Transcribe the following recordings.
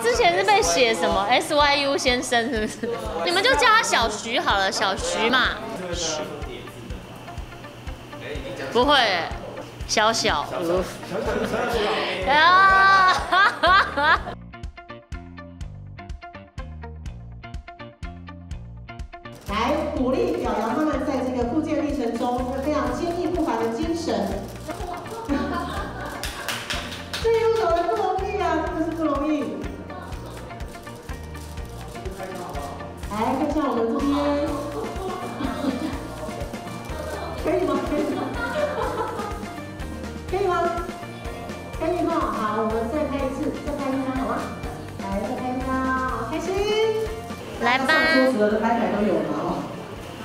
之前是被写什么 S Y U 先生是不是？你们就叫他小徐好了，小徐嘛。不会，小小。啊！来鼓励表扬他们在这个复健历程中非常坚毅不凡的精神。来吧。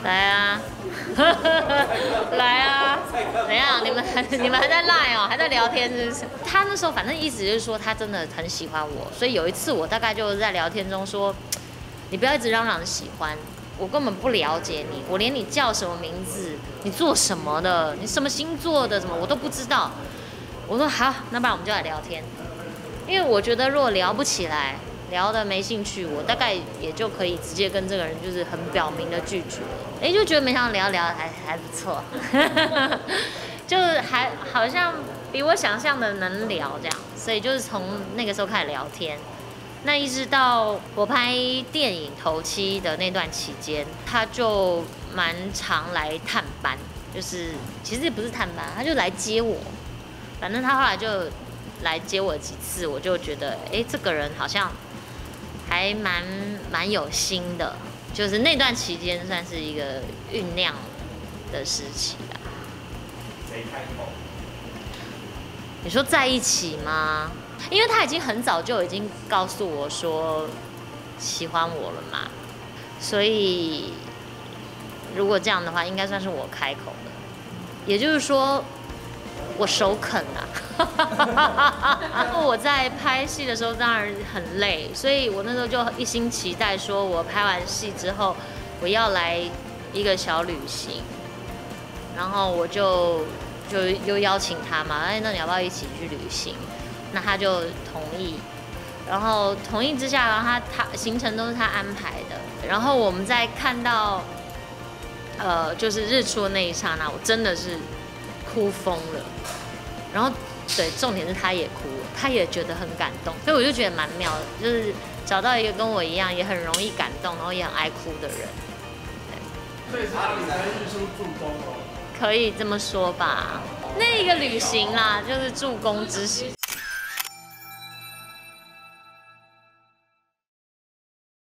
来啊，来啊，怎样？你们还你们还在赖哦，还在聊天是不是？他那时候反正意思就是说他真的很喜欢我，所以有一次我大概就在聊天中说，你不要一直嚷嚷喜欢，我根本不了解你，我连你叫什么名字，你做什么的，你什么星座的什么我都不知道。我说好，那不然我们就来聊天，因为我觉得如果聊不起来。聊的没兴趣，我大概也就可以直接跟这个人就是很表明的拒绝。哎，就觉得没想到聊聊还还不错，就是还好像比我想象的能聊这样，所以就是从那个时候开始聊天。那一直到我拍电影头期的那段期间，他就蛮常来探班，就是其实也不是探班，他就来接我。反正他后来就来接我几次，我就觉得哎，这个人好像。还蛮蛮有心的，就是那段期间算是一个酝酿的时期吧。谁开口？你说在一起吗？因为他已经很早就已经告诉我说喜欢我了嘛，所以如果这样的话，应该算是我开口的。也就是说。我手啃啊！然后我在拍戏的时候当然很累，所以我那时候就一心期待说，我拍完戏之后我要来一个小旅行，然后我就就又邀请他嘛，哎，那你要不要一起去旅行？那他就同意，然后同意之下，然后他他行程都是他安排的，然后我们在看到呃就是日出的那一刹那，我真的是。哭疯了，然后对，重点是他也哭了，他也觉得很感动，所以我就觉得蛮妙的，就是找到一个跟我一样也很容易感动，然后也很爱哭的人。所以是阿里山日出助攻哦。可以这么说吧，那个旅行啦，就是助攻之行。